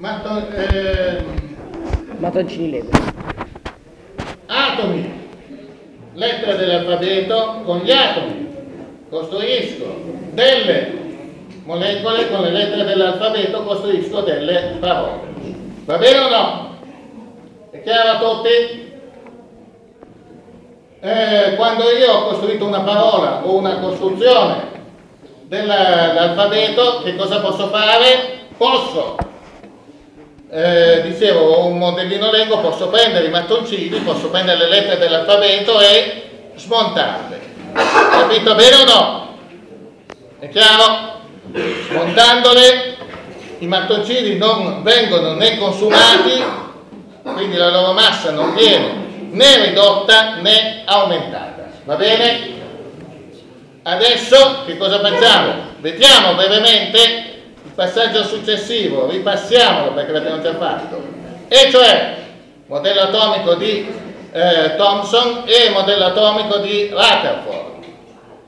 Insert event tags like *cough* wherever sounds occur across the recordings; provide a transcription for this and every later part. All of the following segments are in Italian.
matto- ehm, Mattoncini Lego. atomi, lettere dell'alfabeto con gli atomi. Costruisco delle molecole con le lettere dell'alfabeto, costruisco delle parole. Va bene o no? È chiaro a tutti? Eh, quando io ho costruito una parola o una costruzione dell'alfabeto, che cosa posso fare? Posso eh, dicevo, un modellino Lego, posso prendere i mattoncini, posso prendere le lettere dell'alfabeto e smontarle. Capito bene o no? È chiaro? Smontandole i mattoncini non vengono né consumati, quindi la loro massa non viene né ridotta né aumentata. Va bene? Adesso che cosa facciamo? Vediamo brevemente passaggio successivo, ripassiamolo perché l'abbiamo già fatto, e cioè modello atomico di eh, Thomson e modello atomico di Rutherford.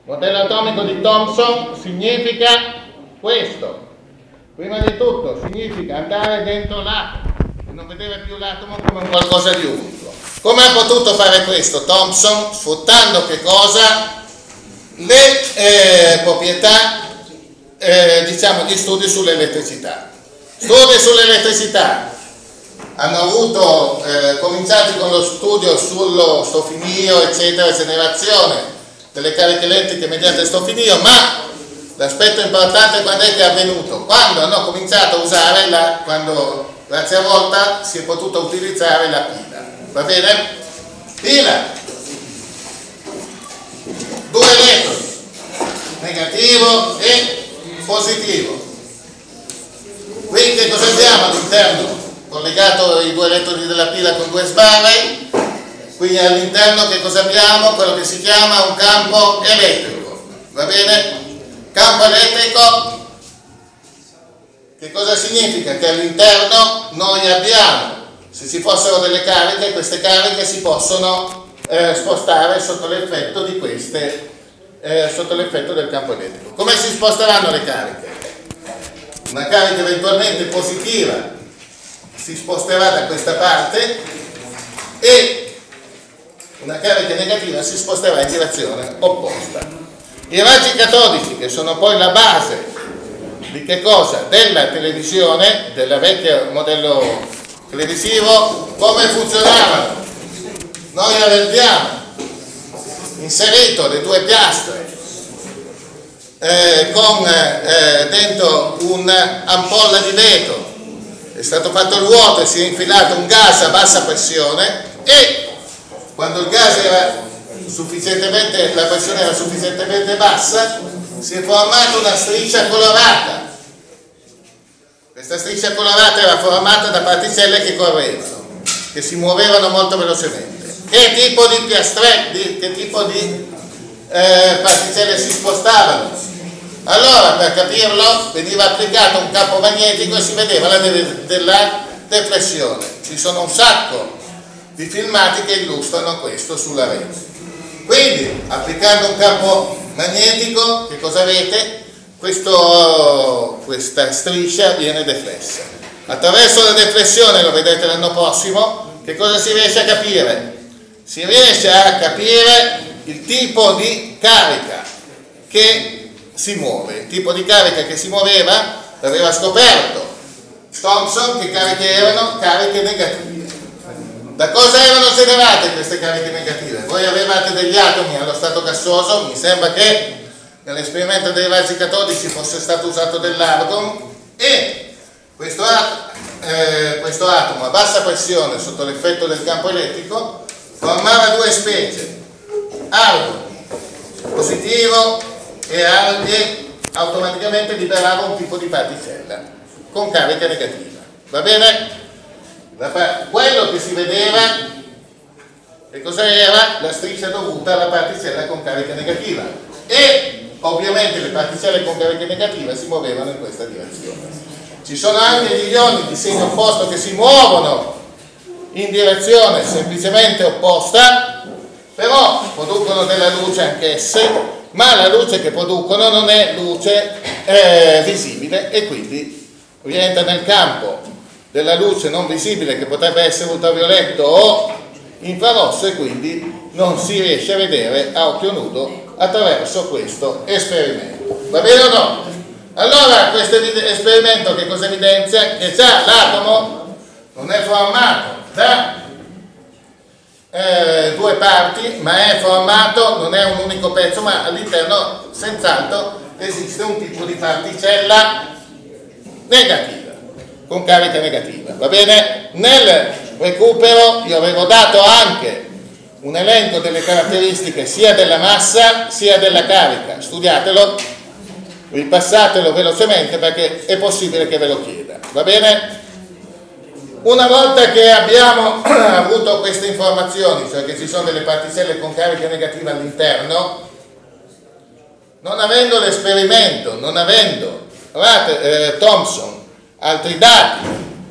Modello atomico di Thomson significa questo. Prima di tutto significa andare dentro l'atomo e non vedere più l'atomo come qualcosa di unico. Come ha potuto fare questo Thomson? Sfruttando che cosa? Le eh, proprietà eh, diciamo di studi sull'elettricità. Studi sull'elettricità hanno avuto, eh, cominciati con lo studio sullo stofinio, eccetera, generazione delle cariche elettriche mediante stofinio, ma l'aspetto importante quando è che è avvenuto? Quando hanno cominciato a usare la, quando grazie a volta si è potuta utilizzare la pila. Va bene? Pila. Due elettroni, negativo e positivo. Qui che cosa abbiamo all'interno? Collegato i due elettroni della pila con due sbarre, quindi all'interno che cosa abbiamo? Quello che si chiama un campo elettrico. Va bene? Campo elettrico che cosa significa? Che all'interno noi abbiamo, se ci fossero delle cariche, queste cariche si possono eh, spostare sotto l'effetto di queste eh, sotto l'effetto del campo elettrico. Come si sposteranno le cariche? Una carica eventualmente positiva si sposterà da questa parte e una carica negativa si sposterà in direzione opposta. I raggi catodici, che sono poi la base di che cosa? Della televisione, del vecchio modello televisivo, come funzionavano? Noi avvertiamo inserito le due piastre eh, con eh, dentro un'ampolla di vetro è stato fatto il vuoto e si è infilato un gas a bassa pressione e quando il gas era sufficientemente la pressione era sufficientemente bassa si è formata una striscia colorata. Questa striscia colorata era formata da particelle che correvano che si muovevano molto velocemente che tipo di piastretti, che tipo di eh, particelle si spostavano. Allora, per capirlo, veniva applicato un campo magnetico e si vedeva la de della deflessione. Ci sono un sacco di filmati che illustrano questo sulla rete. Quindi, applicando un campo magnetico, che cosa avete? Questo, questa striscia viene deflessa. Attraverso la deflessione, lo vedete l'anno prossimo, che cosa si riesce a capire? Si riesce a capire il tipo di carica che si muove. Il tipo di carica che si muoveva l'aveva scoperto Thomson che cariche erano? Cariche negative. Da cosa erano generate queste cariche negative? Voi avevate degli atomi allo stato gassoso, mi sembra che nell'esperimento dei raggi catodici fosse stato usato dell'argon e questo, eh, questo atomo a bassa pressione sotto l'effetto del campo elettrico formava due specie, argo positivo e, e automaticamente liberava un tipo di particella con carica negativa. Va bene? Quello che si vedeva e cosa era? La striscia dovuta alla particella con carica negativa e ovviamente le particelle con carica negativa si muovevano in questa direzione. Ci sono anche gli ioni di segno opposto che si muovono in direzione semplicemente opposta, però producono della luce anch'esse, ma la luce che producono non è luce eh, visibile e quindi rientra nel campo della luce non visibile che potrebbe essere ultravioletto o infrarosso e quindi non si riesce a vedere a occhio nudo attraverso questo esperimento. Va bene o no? Allora questo esperimento che cosa evidenzia? Che già l'atomo non è formato da eh, due parti, ma è formato, non è un unico pezzo, ma all'interno senz'altro esiste un tipo di particella negativa, con carica negativa. Va bene? Nel recupero io avevo dato anche un elenco delle caratteristiche sia della massa sia della carica. Studiatelo, ripassatelo velocemente perché è possibile che ve lo chieda. Va bene? Una volta che abbiamo *clears throat* avuto queste informazioni, cioè che ci sono delle particelle con carica negativa all'interno, non avendo l'esperimento, non avendo eh, Thomson altri dati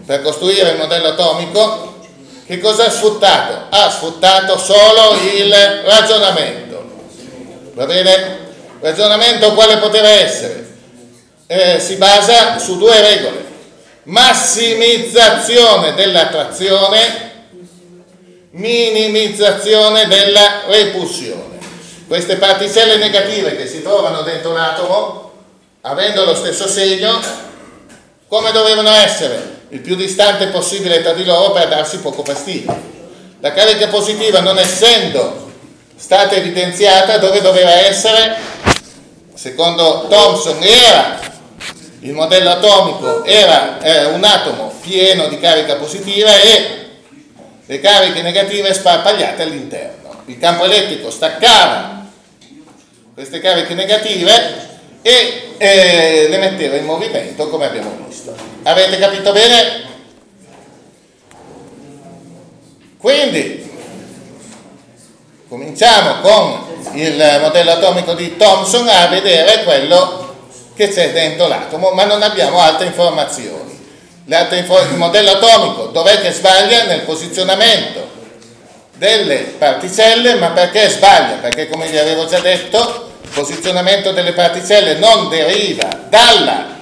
per costruire il modello atomico, che cosa ha sfruttato? Ha sfruttato solo il ragionamento. Va bene? Ragionamento quale poteva essere? Eh, si basa su due regole massimizzazione dell'attrazione, minimizzazione della repulsione. Queste particelle negative che si trovano dentro l'atomo, avendo lo stesso segno, come dovevano essere? Il più distante possibile tra di loro per darsi poco fastidio. La carica positiva non essendo stata evidenziata dove doveva essere, secondo Thomson era il modello atomico era eh, un atomo pieno di carica positiva e le cariche negative sparpagliate all'interno. Il campo elettrico staccava queste cariche negative e eh, le metteva in movimento come abbiamo visto. Avete capito bene? Quindi cominciamo con il modello atomico di Thomson a vedere quello che c'è dentro l'atomo, ma non abbiamo altre informazioni. il modello atomico dov'è che sbaglia? Nel posizionamento delle particelle, ma perché sbaglia? Perché come vi avevo già detto, il posizionamento delle particelle non deriva dalla,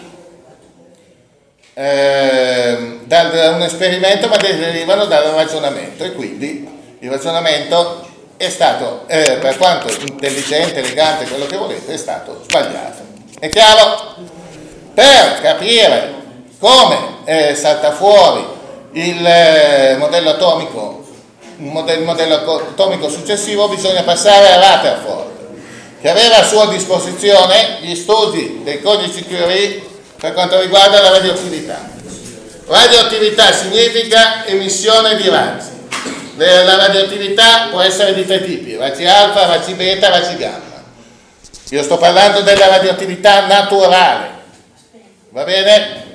eh, da un esperimento, ma derivano dal ragionamento e quindi il ragionamento è stato, eh, per quanto intelligente, elegante, quello che volete, è stato sbagliato. È chiaro? Per capire come eh, salta fuori il eh, modello atomico, un modello, modello atomico successivo, bisogna passare a Rutherford, che aveva a sua disposizione gli studi dei codici Curie per quanto riguarda la radioattività. Radioattività significa emissione di razzi. La radioattività può essere di tre tipi, raggi alfa, raggi beta, raggi gamma. Io sto parlando della radioattività naturale. Va bene?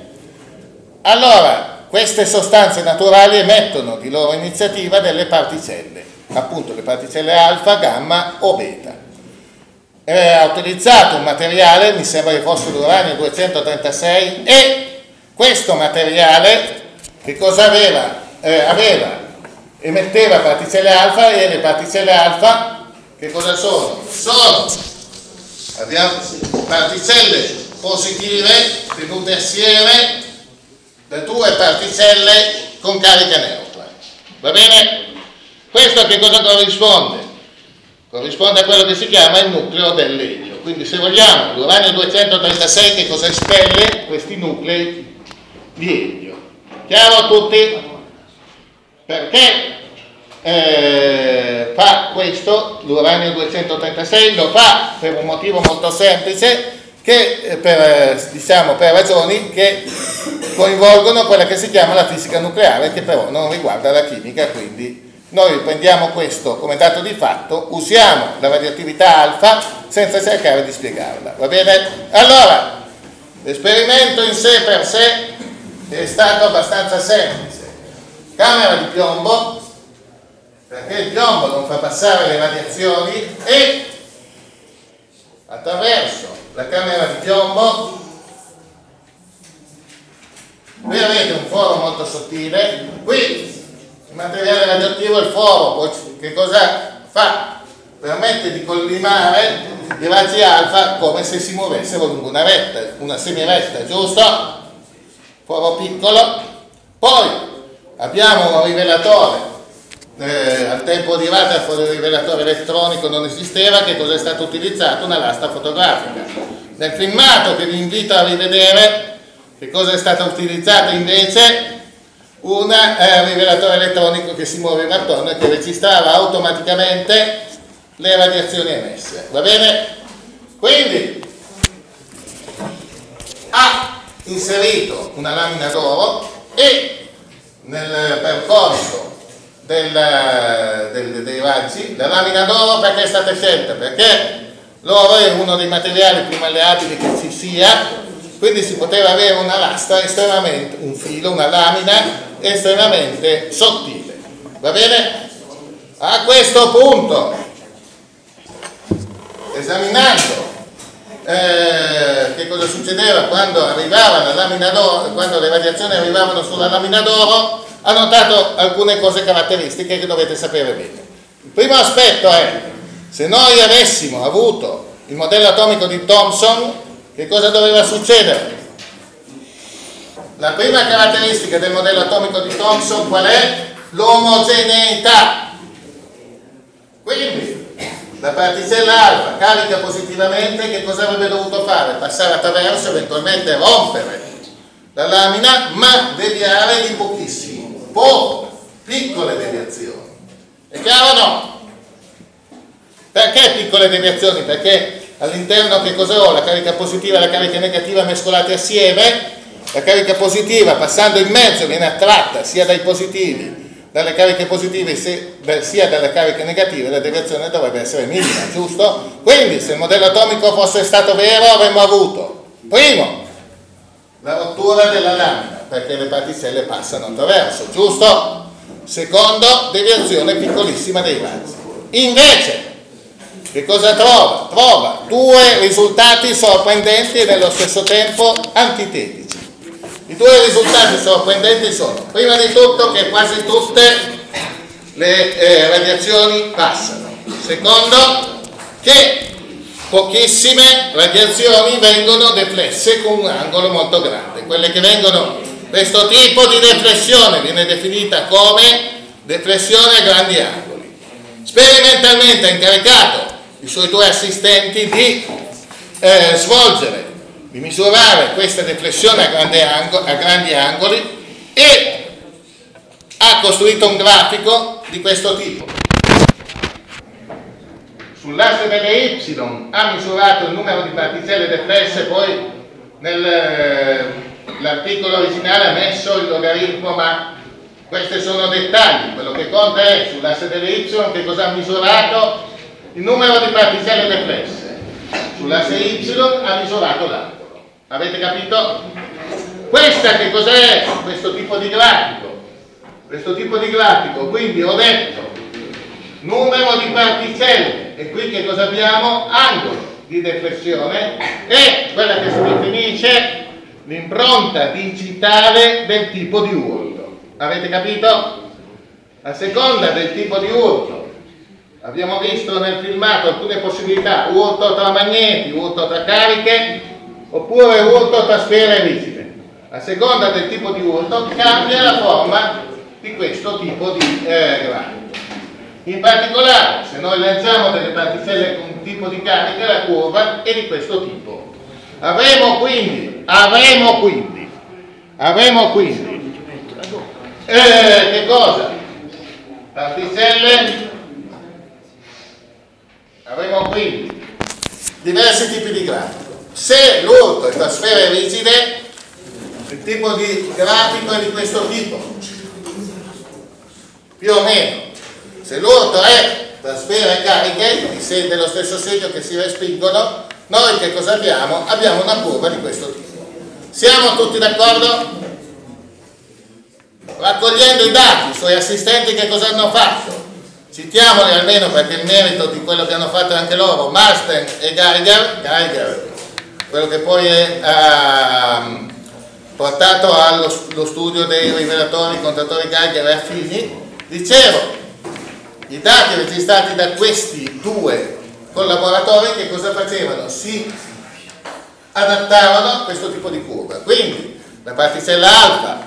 Allora, queste sostanze naturali emettono di loro iniziativa delle particelle, appunto le particelle alfa, gamma o beta. E ha utilizzato un materiale, mi sembra che fosse l'uranio 236, e questo materiale che cosa aveva? Eh, aveva? Emetteva particelle alfa e le particelle alfa che cosa sono? Sono abbiamo particelle positive tenute assieme da due particelle con carica neutra. Va bene? Questo a che cosa corrisponde? Corrisponde a quello che si chiama il nucleo del legno. Quindi se vogliamo, l'uranio 236 che cosa espelle? Questi nuclei di elio. Chiaro a tutti? Perché eh, fa questo, l'uranio 236, lo fa per un motivo molto semplice, che eh, per, eh, diciamo, per ragioni che coinvolgono quella che si chiama la fisica nucleare, che però non riguarda la chimica, quindi noi prendiamo questo come dato di fatto, usiamo la radioattività alfa senza cercare di spiegarla, va bene? Allora, l'esperimento in sé per sé è stato abbastanza semplice. Camera di piombo, perché il piombo non fa passare le radiazioni e attraverso la camera di piombo qui avete un foro molto sottile qui il materiale radioattivo il foro che cosa fa? permette di collimare i raggi alfa come se si muovessero lungo una retta una semiretta giusto? foro piccolo Poi abbiamo un rivelatore eh, al tempo di Rutherford il rivelatore elettronico non esisteva, che cosa è stato utilizzato? Una lastra fotografica. Nel filmato che vi invito a rivedere, che cosa è stato utilizzato invece? Un eh, rivelatore elettronico che si muoveva attorno e che registrava automaticamente le radiazioni emesse. Va bene? Quindi ha inserito una lamina d'oro e nel percorso del, del, dei raggi, la lamina d'oro perché è stata scelta? Perché l'oro è uno dei materiali più malleabili che ci sia, quindi si poteva avere una lastra estremamente, un filo, una lamina estremamente sottile. Va bene? A questo punto, esaminando eh, che cosa succedeva quando quando le radiazioni arrivavano sulla lamina d'oro, ha notato alcune cose caratteristiche che dovete sapere bene. Il primo aspetto è, se noi avessimo avuto il modello atomico di Thomson, che cosa doveva succedere? La prima caratteristica del modello atomico di Thomson qual è? L'omogeneità. Quindi, la particella alfa carica positivamente, che cosa avrebbe dovuto fare? Passare attraverso, eventualmente rompere la lamina, ma deviare di pochissimo poco, piccole deviazioni. È chiaro o no? Perché piccole deviazioni? Perché all'interno che cosa ho? La carica positiva e la carica negativa mescolate assieme, la carica positiva passando in mezzo viene attratta sia dai positivi, dalle cariche positive sia dalle cariche negative, la deviazione dovrebbe essere minima, giusto? Quindi se il modello atomico fosse stato vero avremmo avuto, primo, la rottura della lamina perché le particelle passano attraverso, giusto? Secondo, deviazione piccolissima dei razzi. Invece, che cosa trova? Trova due risultati sorprendenti e nello stesso tempo antitetici. I due risultati sorprendenti sono, prima di tutto, che quasi tutte le eh, radiazioni passano. Secondo, che pochissime radiazioni vengono deflesse con un angolo molto grande. Quelle che vengono questo tipo di deflessione viene definita come deflessione a grandi angoli. Sperimentalmente ha incaricato i suoi due assistenti di eh, svolgere, di misurare questa deflessione a, angolo, a grandi angoli e ha costruito un grafico di questo tipo. Sull'asse delle Y ha misurato il numero di particelle deflesse, poi nel l'articolo originale ha messo il logaritmo, ma questi sono dettagli, quello che conta è sull'asse delle y che cosa ha misurato il numero di particelle deflesse, sull'asse y ha misurato l'angolo. Avete capito? Questa che cos'è questo tipo di grafico? Questo tipo di grafico, quindi ho detto numero di particelle e qui che cosa abbiamo? Angolo di deflessione e quella che si definisce l'impronta digitale del tipo di urto. Avete capito? A seconda del tipo di urto, abbiamo visto nel filmato alcune possibilità, urto tra magneti, urto tra cariche, oppure urto tra sfere rigide. A seconda del tipo di urto cambia la forma di questo tipo di eh, grafico. In particolare, se noi lanciamo delle particelle con un tipo di carica, la curva è di questo tipo. Avremo quindi, avremo quindi, avremo quindi, eh, che cosa? Particelle, avremo quindi diversi tipi di grafico. Se l'urto è tra sfere rigide, il tipo di grafico è di questo tipo, più o meno. Se l'urto è tra sfere cariche, dello stesso segno che si respingono, noi che cosa abbiamo? Abbiamo una curva di questo tipo. Siamo tutti d'accordo? Raccogliendo i dati, i suoi assistenti che cosa hanno fatto? Citiamoli almeno perché il merito di quello che hanno fatto anche loro, Marsden e Geiger, Geiger quello che poi è uh, portato allo studio dei rivelatori, contatori Geiger e affini, dicevo, i dati registrati da questi due collaboratori che cosa facevano? Si adattavano a questo tipo di curva. Quindi la particella alfa,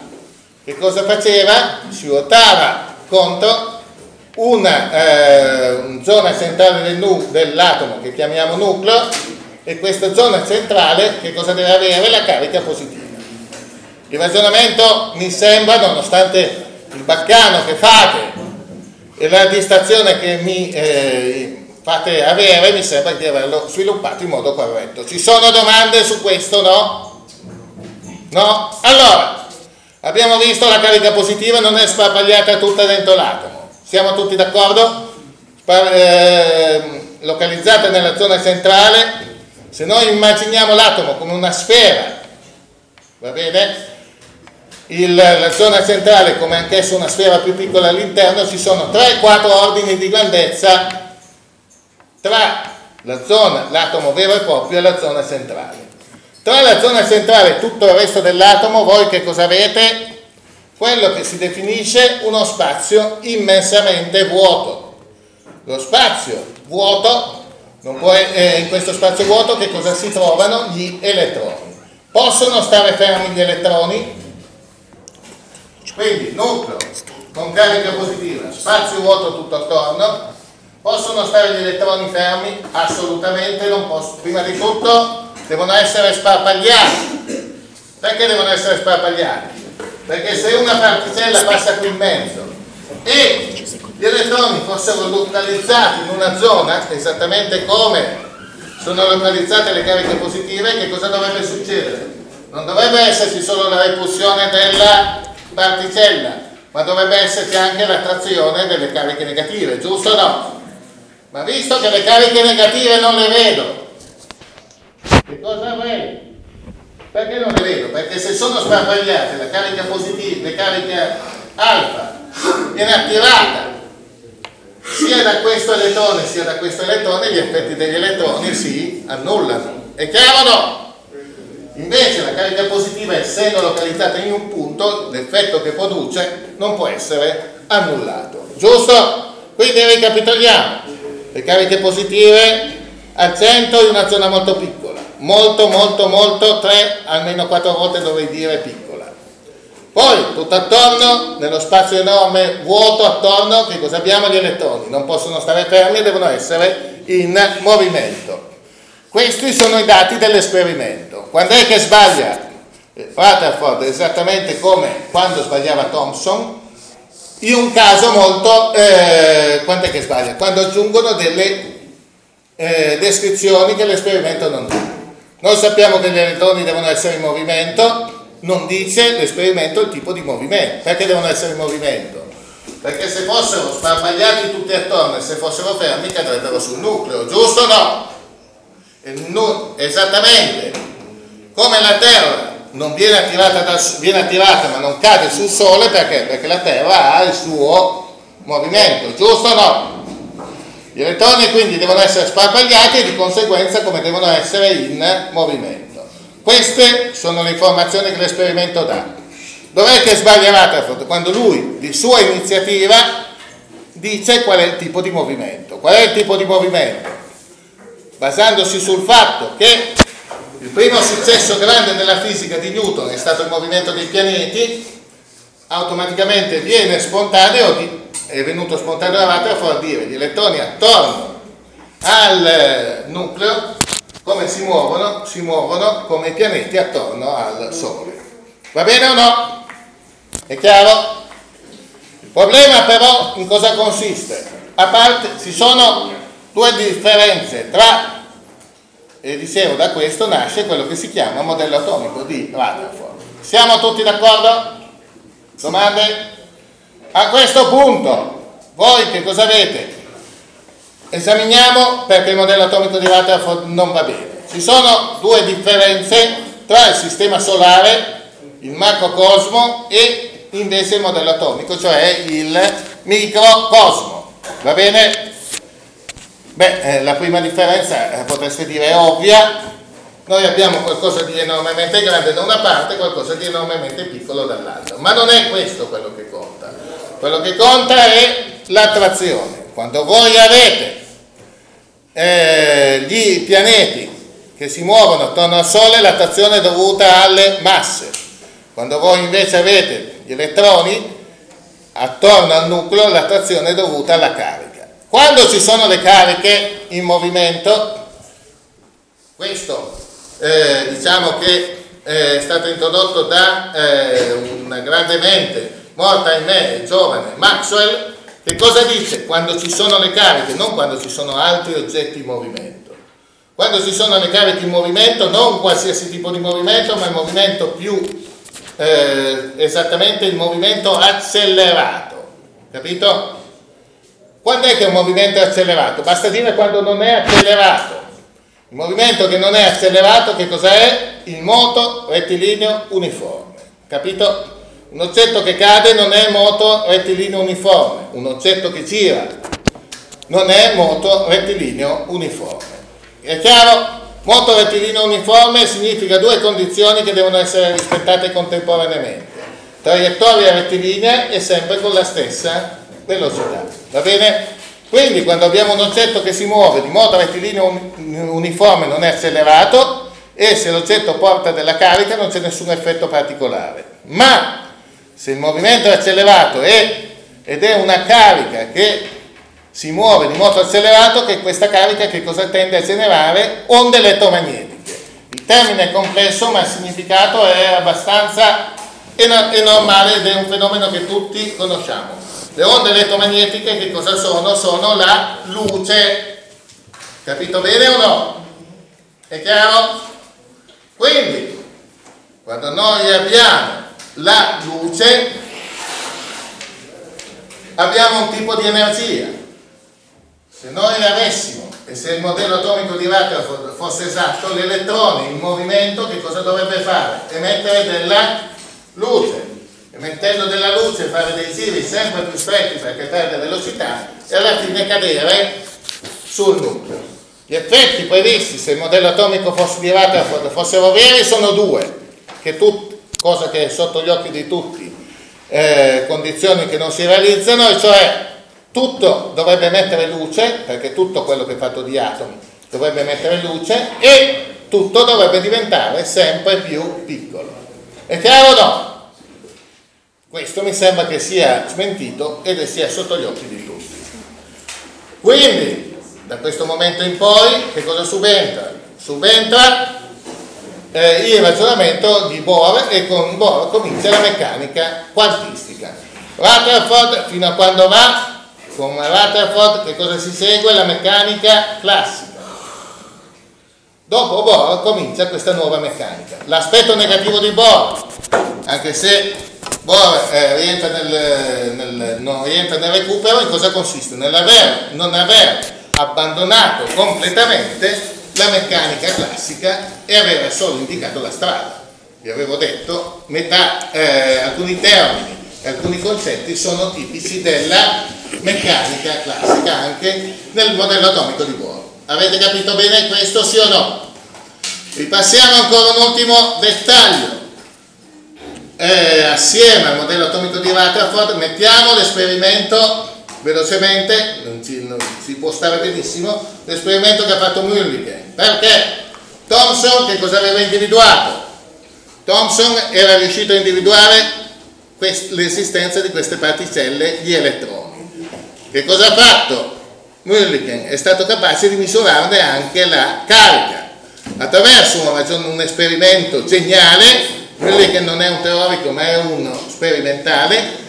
che cosa faceva? Si ruotava contro una eh, zona centrale del dell'atomo che chiamiamo nucleo e questa zona centrale che cosa deve avere? La carica positiva. Il ragionamento mi sembra, nonostante il baccano che fate e la distrazione che mi eh, fate avere, mi sembra di averlo sviluppato in modo corretto. Ci sono domande su questo, no? No? Allora, abbiamo visto la carica positiva non è sparpagliata tutta dentro l'atomo. Siamo tutti d'accordo? Eh, localizzata nella zona centrale, se noi immaginiamo l'atomo come una sfera, va bene? Il, la zona centrale come anch'essa una sfera più piccola all'interno, ci sono 3-4 ordini di grandezza tra la zona, l'atomo vero e proprio e la zona centrale. Tra la zona centrale e tutto il resto dell'atomo, voi che cosa avete? quello che si definisce uno spazio immensamente vuoto. Lo spazio vuoto, in questo spazio vuoto che cosa si trovano? Gli elettroni. Possono stare fermi gli elettroni? Quindi nucleo con carica positiva, spazio vuoto tutto attorno, possono stare gli elettroni fermi? Assolutamente non possono. Prima di tutto devono essere sparpagliati. Perché devono essere sparpagliati? perché se una particella passa qui in mezzo e gli elettroni fossero localizzati in una zona, esattamente come sono localizzate le cariche positive, che cosa dovrebbe succedere? Non dovrebbe esserci solo la repulsione della particella, ma dovrebbe esserci anche l'attrazione delle cariche negative, giusto o no? Ma visto che le cariche negative non le vedo, che cosa avrei? Perché non le vedo? Perché se sono sparpagliate la carica positiva, la carica alfa viene attivata sia da questo elettrone sia da questo elettrone, gli effetti degli elettroni si annullano. È chiaro no? Invece la carica positiva, essendo localizzata in un punto, l'effetto che produce non può essere annullato. Giusto? Quindi ricapitoliamo. Le cariche positive al centro in una zona molto piccola molto molto molto 3 almeno 4 volte dovrei dire piccola poi tutto attorno nello spazio enorme vuoto attorno che cosa abbiamo gli elettroni non possono stare fermi devono essere in movimento. Questi sono i dati dell'esperimento. Quando è che sbaglia? Rutherford esattamente come quando sbagliava Thomson in un caso molto eh, quando è che sbaglia? quando aggiungono delle eh, descrizioni che l'esperimento non dà. Noi sappiamo che gli elettroni devono essere in movimento, non dice l'esperimento il tipo di movimento. Perché devono essere in movimento? Perché se fossero sparpagliati tutti attorno e se fossero fermi cadrebbero sul nucleo, giusto o no? Nu- esattamente come la Terra non viene attirata, da, viene attirata ma non cade sul Sole perché? Perché la Terra ha il suo movimento, giusto o no? Gli elettroni quindi devono essere sparpagliati e di conseguenza come devono essere in movimento. Queste sono le informazioni che l'esperimento dà. Dov'è che sbaglia Rutherford? Quando lui, di sua iniziativa, dice qual è il tipo di movimento. Qual è il tipo di movimento? Basandosi sul fatto che il primo successo grande nella fisica di Newton è stato il movimento dei pianeti, automaticamente viene spontaneo è venuto spontaneo davanti a far dire gli elettroni attorno al nucleo come si muovono? Si muovono come i pianeti attorno al Sole. Va bene o no? È chiaro? Il problema però in cosa consiste? A parte, ci sono due differenze tra, e dicevo da questo nasce quello che si chiama modello atomico di Rutherford. Siamo tutti d'accordo? Domande? A questo punto, voi che cosa avete? Esaminiamo perché il modello atomico di Rutherford non va bene. Ci sono due differenze tra il sistema solare, il macrocosmo e invece il modello atomico, cioè il microcosmo. Va bene? Beh, eh, la prima differenza eh, potreste dire è ovvia, noi abbiamo qualcosa di enormemente grande da una parte e qualcosa di enormemente piccolo dall'altra, ma non è questo quello che conta. Quello che conta è l'attrazione. Quando voi avete eh, gli pianeti che si muovono attorno al Sole, l'attrazione è dovuta alle masse. Quando voi invece avete gli elettroni attorno al nucleo l'attrazione è dovuta alla carica. Quando ci sono le cariche in movimento, questo eh, diciamo che eh, è stato introdotto da eh, una grande mente morta in me, giovane, Maxwell, che cosa dice quando ci sono le cariche, non quando ci sono altri oggetti in movimento. Quando ci sono le cariche in movimento, non qualsiasi tipo di movimento, ma il movimento più eh, esattamente il movimento accelerato. Capito? Quando è che un movimento è accelerato? Basta dire quando non è accelerato. Il movimento che non è accelerato, che cosa è? Il moto rettilineo uniforme. Capito? Un oggetto che cade non è moto rettilineo uniforme, un oggetto che gira non è moto rettilineo uniforme. È chiaro? Moto rettilineo uniforme significa due condizioni che devono essere rispettate contemporaneamente. Traiettoria rettilinea e sempre con la stessa velocità. Va bene? Quindi quando abbiamo un oggetto che si muove di moto rettilineo uniforme non è accelerato e se l'oggetto porta della carica non c'è nessun effetto particolare. Ma se il movimento è accelerato e, ed è una carica che si muove di moto accelerato, che questa carica che cosa tende a generare? Onde elettromagnetiche. Il termine è complesso ma il significato è abbastanza è, normale ed è un fenomeno che tutti conosciamo. Le onde elettromagnetiche che cosa sono? Sono la luce. Capito bene o no? È chiaro? Quindi, quando noi abbiamo la luce, abbiamo un tipo di energia. Se noi avessimo, e se il modello atomico di Rutherford fosse esatto, l'elettrone in movimento che cosa dovrebbe fare? Emettere della luce. Emettendo della luce fare dei giri sempre più stretti perché perde velocità e alla fine cadere sul nucleo. Gli effetti previsti se il modello atomico fosse di Rutherford fossero veri sono due, che tutti cosa che è sotto gli occhi di tutti, eh, condizioni che non si realizzano, e cioè tutto dovrebbe emettere luce, perché tutto quello che è fatto di atomi dovrebbe emettere luce, e tutto dovrebbe diventare sempre più piccolo. È chiaro o no? Questo mi sembra che sia smentito ed sia sotto gli occhi di tutti. Quindi, da questo momento in poi, che cosa subentra? Subentra eh, il ragionamento di Bohr e con Bohr comincia la meccanica quantistica. Rutherford fino a quando va, con Rutherford che cosa si segue? La meccanica classica. Dopo Bohr comincia questa nuova meccanica. L'aspetto negativo di Bohr, anche se Bohr eh, rientra nel, nel, non rientra nel recupero, in cosa consiste? Nell'aver, non aver abbandonato completamente la meccanica classica e aveva solo indicato la strada. Vi avevo detto, metà, eh, alcuni termini alcuni concetti sono tipici della meccanica classica anche nel modello atomico di Bohr. Avete capito bene questo, sì o no? Ripassiamo ancora un ultimo dettaglio. Eh, assieme al modello atomico di Rutherford mettiamo l'esperimento velocemente, non ci, non si può stare benissimo, l'esperimento che ha fatto Mulliken. Perché? Thomson che cosa aveva individuato? Thomson era riuscito a individuare l'esistenza di queste particelle di elettroni. Che cosa ha fatto? Mulliken è stato capace di misurarne anche la carica. Attraverso un, un esperimento geniale, Mulliken non è un teorico ma è uno sperimentale,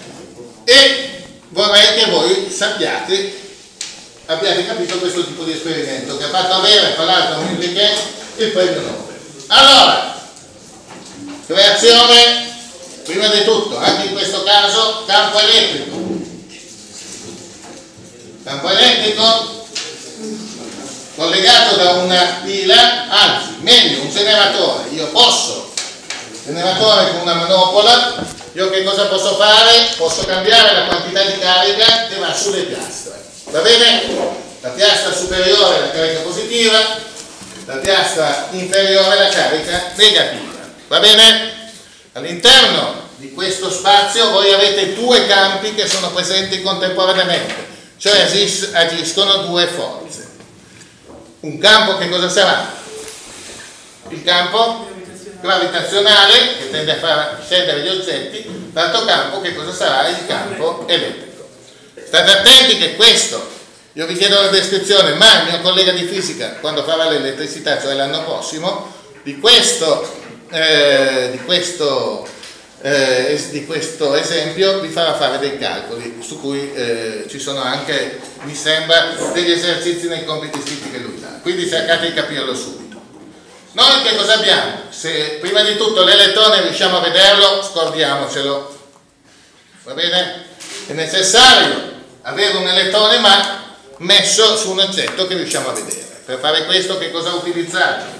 e vorrei che voi sappiate, abbiate capito questo tipo di esperimento che ha fatto avere tra l'altro a Mulliken il premio Nobel. Allora, creazione, prima di tutto, anche in questo caso, campo elettrico. Campo elettrico collegato da una pila, anzi, meglio, un generatore. Io posso, generatore con una manopola, io che cosa posso fare? Posso cambiare la quantità di carica che va sulle piastre. Va bene? La piastra superiore è la carica positiva, la piastra inferiore è la carica negativa. Va bene? All'interno di questo spazio voi avete due campi che sono presenti contemporaneamente, cioè agis agiscono due forze. Un campo che cosa sarà? Il campo gravitazionale che tende a far scendere gli oggetti, l'altro campo che cosa sarà? Il campo elettrico. State attenti che questo, io vi chiedo la descrizione, ma il mio collega di fisica, quando farà l'elettricità, cioè l'anno prossimo, di questo, eh, di questo eh, di questo esempio vi farà fare dei calcoli su cui eh, ci sono anche, mi sembra, degli esercizi nei compiti scritti che lui dà. Quindi cercate di capirlo subito. Noi che cosa abbiamo? Se prima di tutto l'elettrone riusciamo a vederlo, scordiamocelo. Va bene? È necessario avere un elettrone ma messo su un oggetto che riusciamo a vedere. Per fare questo che cosa utilizzate?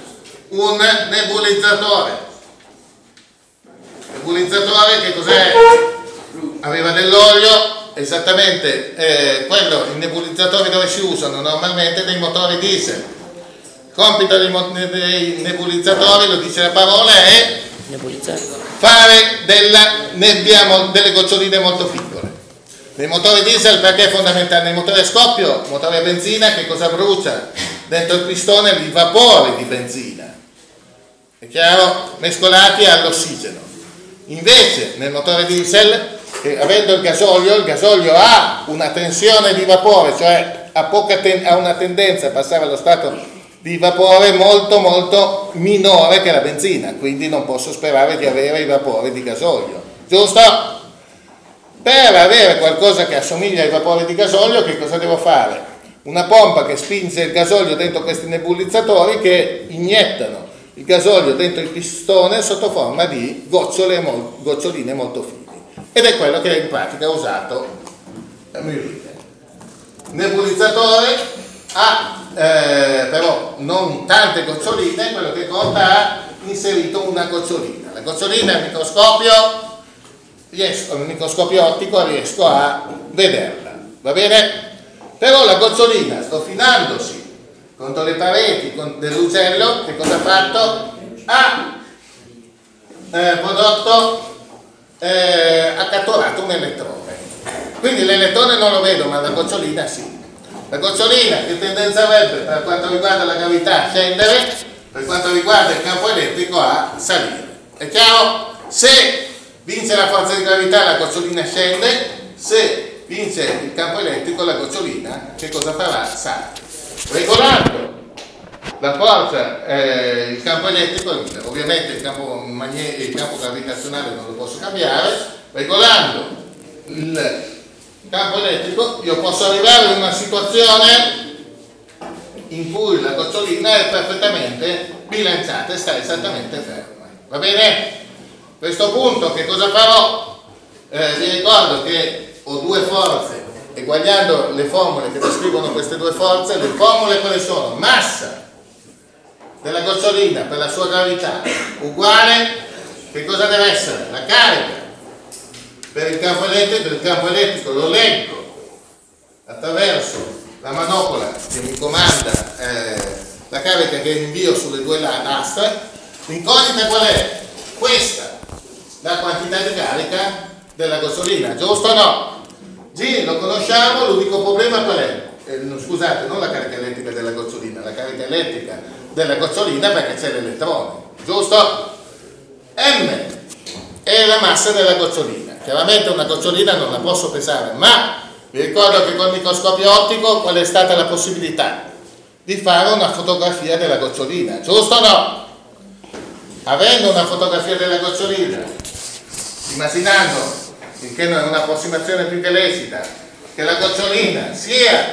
Un nebulizzatore nebulizzatore che cos'è? Aveva dell'olio, esattamente eh, quello, i nebulizzatori dove si usano normalmente dei motori diesel. Il compito dei, nebulizzatori, lo dice la parola, è fare della, nebbiamo delle goccioline molto piccole. Nei motori diesel perché è fondamentale? Nei motori a scoppio, motore a benzina, che cosa brucia? Dentro il pistone i vapori di benzina. È chiaro? Mescolati all'ossigeno. Invece nel motore diesel, eh, avendo il gasolio, il gasolio ha una tensione di vapore, cioè ha, ten- ha una tendenza a passare allo stato di vapore molto molto minore che la benzina, quindi non posso sperare di avere i vapori di gasolio. Giusto? Per avere qualcosa che assomiglia ai vapori di gasolio, che cosa devo fare? Una pompa che spinge il gasolio dentro questi nebulizzatori che iniettano il gasolio dentro il pistone sotto forma di gocciole, goccioline molto fini ed è quello che in pratica ha usato Murid. Nebulizzatore ha eh, però non tante goccioline, quello che conta ha inserito una gocciolina. La gocciolina al microscopio, riesco, al microscopio ottico riesco a vederla, va bene? Però la gocciolina, strofinandosi contro le pareti dell'uccello, che cosa ha fatto? Ha eh, prodotto, eh, ha catturato un elettrone. Quindi l'elettrone non lo vedo, ma la gocciolina sì. La gocciolina che tendenza avrebbe per quanto riguarda la gravità scendere, per quanto riguarda il campo elettrico a salire. È chiaro? Se vince la forza di gravità la gocciolina scende, se vince il campo elettrico la gocciolina che cosa farà? Sale regolando la forza, eh, il campo elettrico, ovviamente il campo, il campo gravitazionale non lo posso cambiare, regolando il campo elettrico io posso arrivare in una situazione in cui la gocciolina è perfettamente bilanciata e sta esattamente ferma. Va bene? A questo punto che cosa farò? Eh, vi ricordo che ho due forze eguagliando le formule che descrivono queste due forze, le formule quali sono? Massa della gocciolina per la sua gravità uguale, che cosa deve essere? La carica per il campo elettrico, il campo elettrico lo leggo attraverso la manopola che mi comanda eh, la carica che invio sulle due lastre, l'incognita qual è? Questa, la quantità di carica della gocciolina, giusto o no? G lo conosciamo, l'unico problema qual è? Eh, scusate, non la carica elettrica della gocciolina, la carica elettrica della gocciolina perché c'è l'elettrone, giusto? M è la massa della gocciolina. Chiaramente una gocciolina non la posso pesare, ma vi ricordo che col microscopio ottico qual è stata la possibilità? Di fare una fotografia della gocciolina, giusto o no? Avendo una fotografia della gocciolina, immaginando finché non è un'approssimazione più che lecita, che la gocciolina sia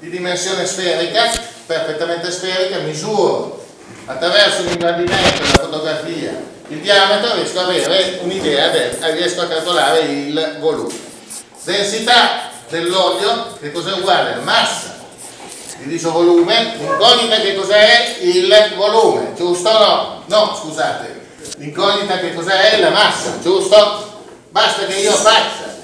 di dimensione sferica, perfettamente sferica, misuro attraverso un ingrandimento della fotografia il diametro, riesco ad avere un'idea, riesco a calcolare il volume. Densità dell'olio, che cos'è uguale? Massa diviso volume, l'incognita che cos'è? Il volume, giusto o no? No, scusate, l'incognita che cos'è? La massa, giusto? basta che io faccia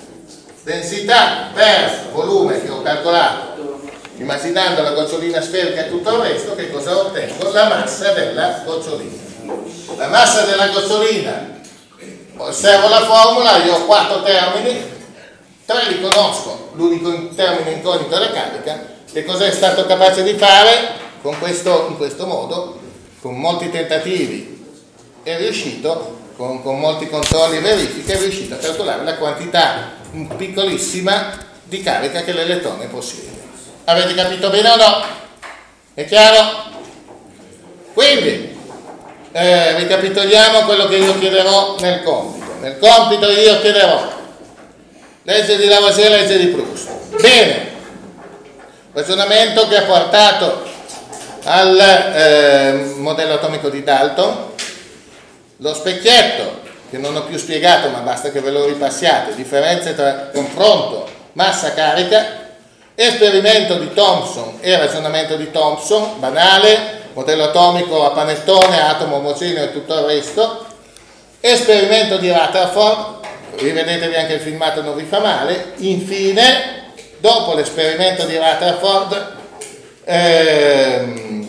densità per volume che ho calcolato immaginando la gocciolina sferica e tutto il resto che cosa ottengo? la massa della gocciolina la massa della gocciolina osservo la formula io ho quattro termini tre li conosco l'unico termine incognito è la carica che cosa è stato capace di fare questo, in questo modo con molti tentativi è riuscito, con, con molti controlli e verifiche, è riuscito a calcolare la quantità piccolissima di carica che l'elettrone possiede. Avete capito bene o no? È chiaro? Quindi, eh, ricapitoliamo quello che io chiederò nel compito. Nel compito io chiederò legge di Lavoisier legge di Proust. Bene, ragionamento che ha portato al eh, modello atomico di Dalton, lo specchietto, che non ho più spiegato ma basta che ve lo ripassiate, differenze tra confronto massa-carica, esperimento di Thomson e ragionamento di Thomson, banale, modello atomico a panettone, atomo omogeneo e tutto il resto, esperimento di Rutherford, rivedetevi anche il filmato non vi fa male, infine, dopo l'esperimento di Rutherford, ehm,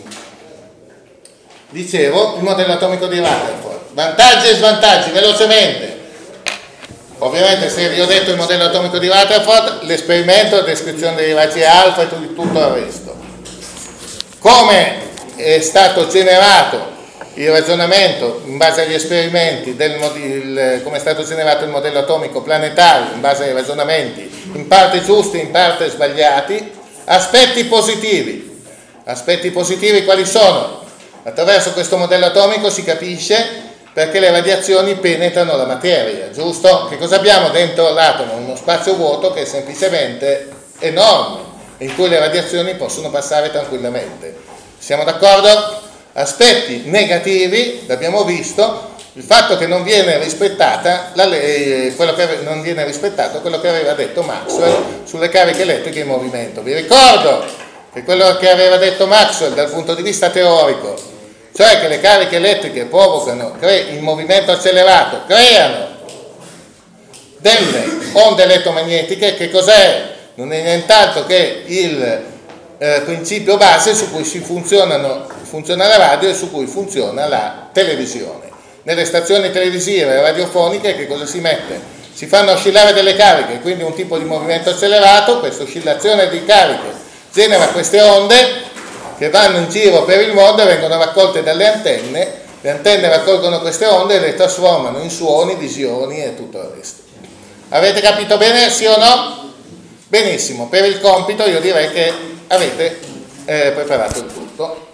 dicevo, il modello atomico di Rutherford, vantaggi e svantaggi, velocemente, Ovviamente se vi ho detto il modello atomico di Rutherford, l'esperimento, la descrizione dei raggi alfa e tutto il resto. Come è stato generato il ragionamento in base agli esperimenti, del, il, come è stato generato il modello atomico planetario in base ai ragionamenti, in parte giusti, in parte sbagliati, aspetti positivi. Aspetti positivi quali sono? Attraverso questo modello atomico si capisce perché le radiazioni penetrano la materia, giusto? Che cosa abbiamo dentro l'atomo? Uno spazio vuoto che è semplicemente enorme, in cui le radiazioni possono passare tranquillamente. Siamo d'accordo? Aspetti negativi, l'abbiamo visto, il fatto che non viene lei, quello che non viene rispettato quello che aveva detto Maxwell sulle cariche elettriche in movimento. Vi ricordo che quello che aveva detto Maxwell dal punto di vista teorico cioè che le cariche elettriche provocano il movimento accelerato, creano delle onde elettromagnetiche, che cos'è? Non è nient'altro che il eh, principio base su cui si funziona la radio e su cui funziona la televisione. Nelle stazioni televisive e radiofoniche che cosa si mette? Si fanno oscillare delle cariche, quindi un tipo di movimento accelerato, questa oscillazione di cariche genera queste onde che vanno in giro per il mondo e vengono raccolte dalle antenne, le antenne raccolgono queste onde e le trasformano in suoni, visioni e tutto il resto. Avete capito bene, sì o no? Benissimo, per il compito io direi che avete eh, preparato il tutto.